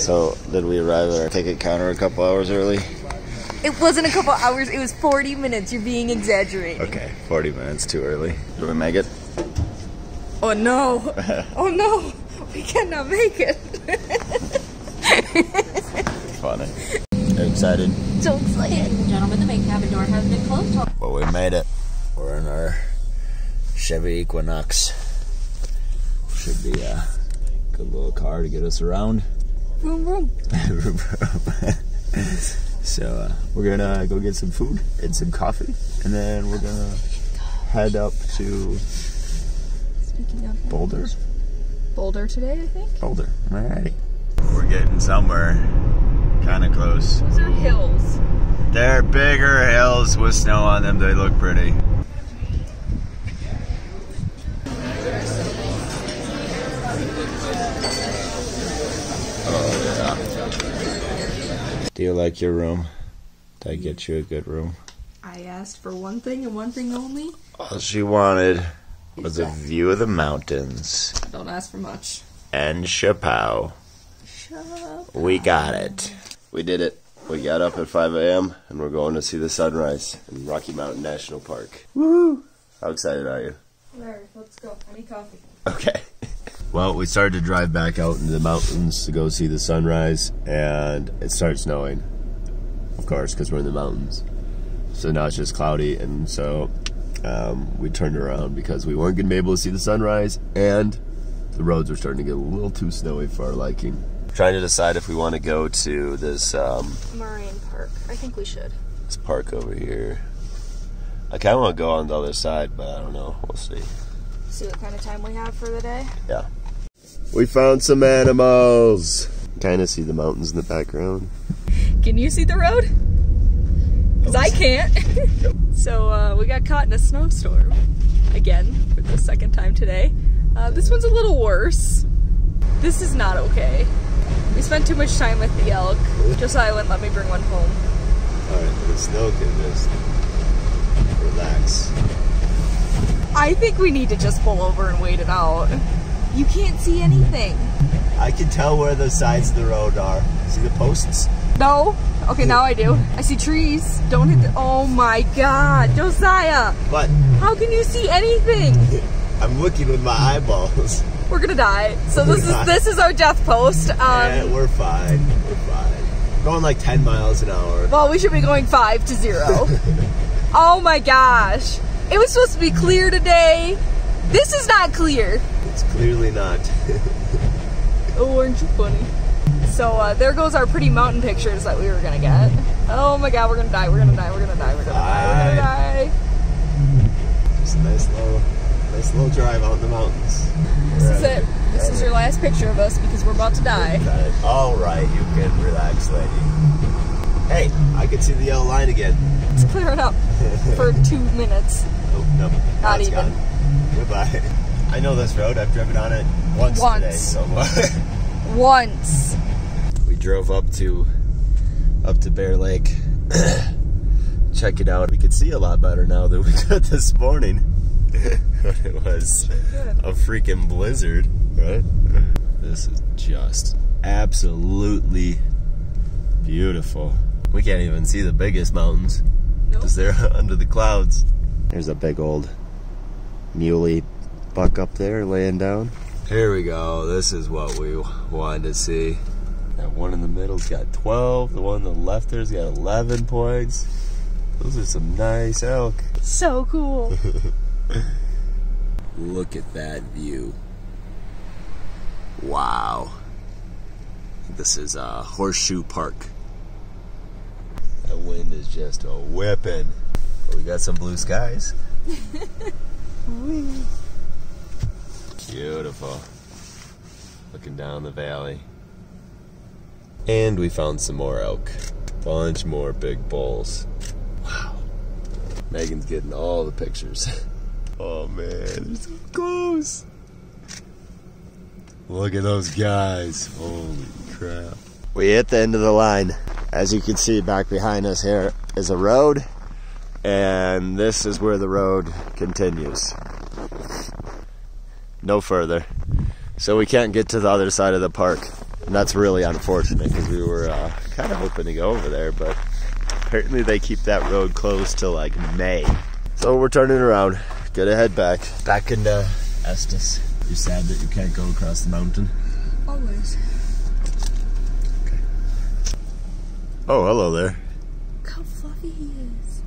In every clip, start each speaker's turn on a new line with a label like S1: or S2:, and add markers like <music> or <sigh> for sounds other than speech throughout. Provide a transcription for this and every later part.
S1: So, did we arrive at our ticket counter a couple hours early?
S2: It wasn't a couple hours, it was 40 minutes. You're being exaggerated.
S1: Okay, 40 minutes too early. Did we make it?
S2: Oh no. <laughs> oh no. We cannot make it. <laughs>
S1: Funny. Are you excited?
S2: so excited.
S3: And gentlemen, the main cabin door has been closed.
S1: Well, we made it. We're in our Chevy Equinox. Should be a good little car to get us around.
S2: Vroom, vroom. <laughs>
S1: so uh, we're gonna go get some food and some coffee, and then we're gonna head up to
S2: Speaking of
S1: Boulder.
S2: Boulder today, I think.
S1: Boulder. Alrighty. We're getting somewhere kind of close.
S2: Those are hills.
S1: They're bigger hills with snow on them. They look pretty. Do you like your room? Did I get you a good room?
S2: I asked for one thing and one thing only.
S1: All she wanted was a view of the mountains
S2: Don't ask for much.
S1: and Chappelle.
S2: Shut up.
S1: We got it. We did it. We got up at 5 a.m. and we're going to see the sunrise in Rocky Mountain National Park. Woo! How excited are you?
S2: Larry, let's go. I need coffee.
S1: Okay. Well, we started to drive back out into the mountains to go see the sunrise, and it started snowing. Of course, because we're in the mountains. So now it's just cloudy, and so um, we turned around because we weren't going to be able to see the sunrise, and the roads were starting to get a little too snowy for our liking. Trying to decide if we want to go to this um,
S2: Moraine Park. I think we should.
S1: this park over here. I kind of want to go on the other side, but I don't know. We'll see.
S2: See what kind of time we have for the day.
S1: Yeah. We found some animals. Kind of see the mountains in the background.
S2: Can you see the road? Because I can't. <laughs> so uh, we got caught in a snowstorm again for the second time today. Uh, this one's a little worse. This is not okay. We spent too much time with the elk. Josiah wouldn't let me bring one home.
S1: Alright, the snow can just relax.
S2: I think we need to just pull over and wait it out. You can't see anything.
S1: I can tell where the sides of the road are. See the posts?
S2: No? Okay, now I do. I see trees. Don't hit the. Oh my god, Josiah!
S1: But
S2: How can you see anything? <laughs>
S1: I'm looking with my eyeballs.
S2: We're gonna die. So
S1: We're
S2: this is
S1: not.
S2: this is our death post. Um,
S1: yeah, we're fine. We're fine. Going like 10 miles an hour.
S2: well, we should be going five to zero. <laughs> oh my gosh! It was supposed to be clear today. This is not clear.
S1: It's clearly not. <laughs>
S2: Oh, aren't you funny? So uh, there goes our pretty mountain pictures that we were gonna get. Oh my god, we're gonna die. We're gonna die. We're gonna die. We're gonna die. We're gonna die.
S1: Just a nice little, nice little drive out in the mountains.
S2: This is it. This is your last picture of us because we're about to die.
S1: All right, you can relax, lady. Hey, I can see the yellow line again.
S2: It's clearing up for <laughs> two minutes.
S1: Oh, no.
S2: Not even.
S1: gone. Goodbye. I know this road. I've driven on it once,
S2: Once.
S1: today. So <laughs>
S2: Once.
S1: we drove up to up to Bear Lake. <clears throat> Check it out. We can see a lot better now than we <laughs> could this morning. <laughs> when it was a freaking blizzard, right? This is just absolutely beautiful. We can't even see the biggest mountains
S2: Nope.
S1: because they're under the clouds. There's a big old muley buck up there laying down. Here we go. This is what we wanted to see. That one in the middle's got 12. The one on the left there's got 11 points. Those are some nice elk.
S2: So cool. <laughs>
S1: Look at that view. Wow. This is uh, Horseshoe Park. That wind is just a whipping. But we got some blue skies. <laughs> <laughs> Beautiful. Looking down the valley. And we found some more elk. Bunch more big bulls. Wow. Megan's getting all the pictures. <laughs> Oh man, they're so close. Look at those guys. Holy crap. We hit the end of the line. As you can see back behind us here is a road. And this is where the road continues. No further. So we can't get to the other side of the park. And that's really unfortunate because we were uh, kind of hoping to go over there, but apparently they keep that road closed till like May. So we're turning around. Gonna head back. Back into Estes. You're sad that you can't go across the mountain?
S2: Always. Okay.
S1: Oh, hello there.
S2: Look how fluffy he is.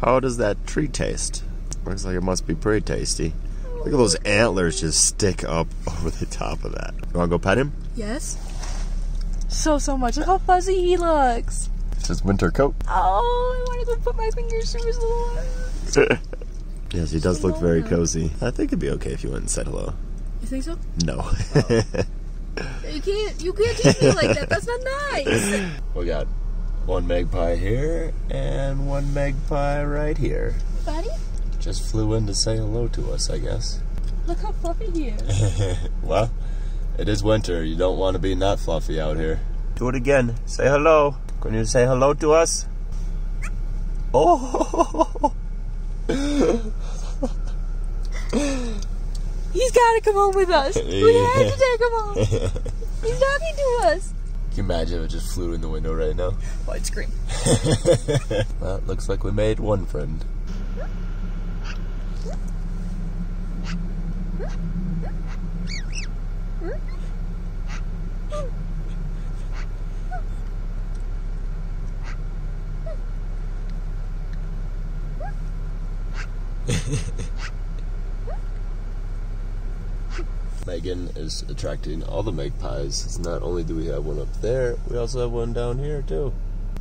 S1: How does that tree taste? Looks like it must be pretty tasty. Look at those antlers just stick up <laughs> over the top of that. You wanna go pet him?
S2: Yes. So, so much. Look how fuzzy he looks.
S1: It's his winter coat.
S2: Oh, I want to go put my fingers through his little eyes. <laughs>
S1: Yes, he does look very cozy. I think it'd be okay if you went and said hello.
S2: You think so?
S1: No. Oh. <laughs>
S2: You can't, you can't tease me like that. That's not nice.
S1: we got one magpie here and one magpie right here.
S2: Buddy,
S1: Just flew in to say hello to us, I guess.
S2: look how fluffy he is. <laughs>
S1: well, it is winter. You don't want to be not fluffy out here. Do it again. Say hello. Can you say hello to us? Oh. <laughs>
S2: He's got to come home with us. <laughs> We have to take him home. He's talking to us.
S1: Can you imagine if it just flew in the window right now?
S2: Oh, I'd scream.
S1: well, it looks like we made one friend. <laughs> Megan is attracting all the magpies. Not only do we have one up there, we also have one down here too.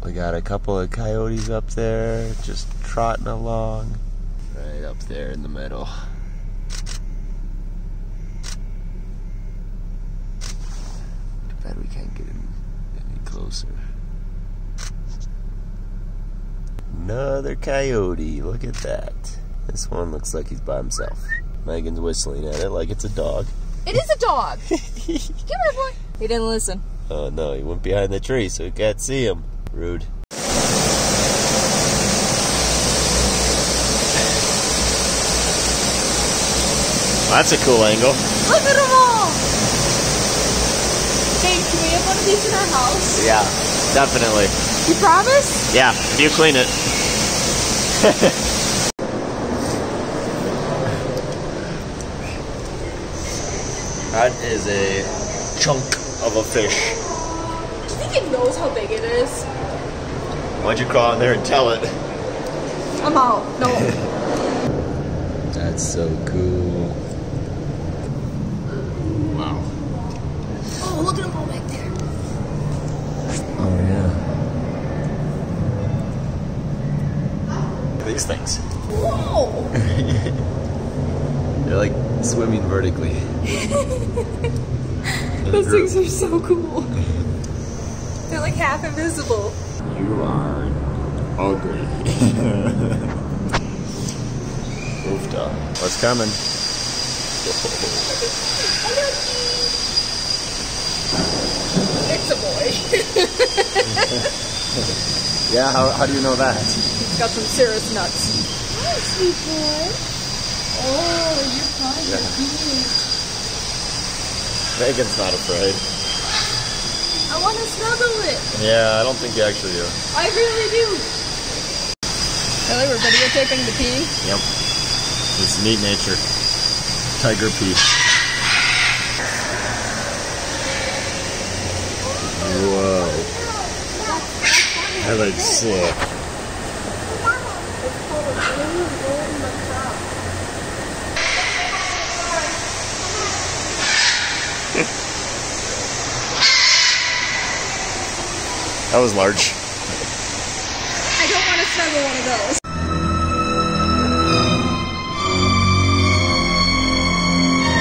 S1: We got a couple of coyotes up there just trotting along. Right up there in the middle. Too bad we can't get in any closer. Another coyote, look at that. This one looks like he's by himself. Megan's whistling at it like it's a dog.
S2: It is a dog. <laughs> Come here, boy. He didn't listen.
S1: Oh no, he went behind the tree so we can't see him. Rude. That's a cool angle.
S2: Look at them all. Hey, can we have one of these in our house?
S1: Yeah, definitely.
S2: You promise?
S1: Yeah, if you clean it. <laughs> that is a chunk of a fish.
S2: Do you think it knows how big it is?
S1: Why'd you crawl in there and tell it?
S2: I'm out. No. <laughs>
S1: That's so cool. Wow.
S2: oh, look at them all back there.
S1: Oh yeah. These things.
S2: Whoa.
S1: They're like swimming vertically. <laughs>
S2: Those things are so cool. They're like half invisible.
S1: You are ugly. <laughs> Oofda. What's coming?
S2: It's a boy. <laughs>
S1: Yeah, how, how do you know that?
S2: He's got some serious nuts. Hi, sweet boy. Oh, you're fine.
S1: Yeah. Megan's not afraid.
S2: I want to snuggle it.
S1: Yeah, I don't think you actually do.
S2: I really do. Ellie, we're videotaping the pee.
S1: Yep. It's neat nature. Tiger pee. Whoa. That looks sick. That was large.
S2: I don't want to snuggle one of those.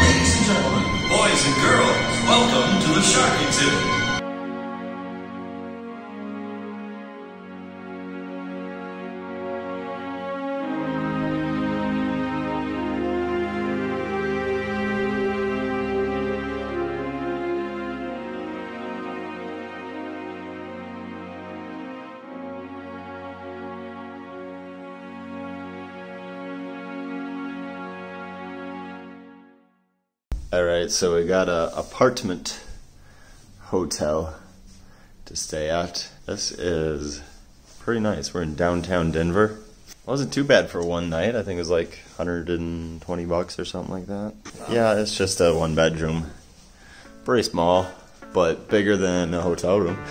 S4: Ladies and gentlemen, boys and girls, welcome to the shark exhibit.
S1: All right, so we got a apartment hotel to stay at. This is pretty nice. We're in downtown Denver. Wasn't too bad for one night. I think it was like 120 bucks or something like that. Yeah, it's just a one bedroom. Pretty small, but bigger than a hotel room.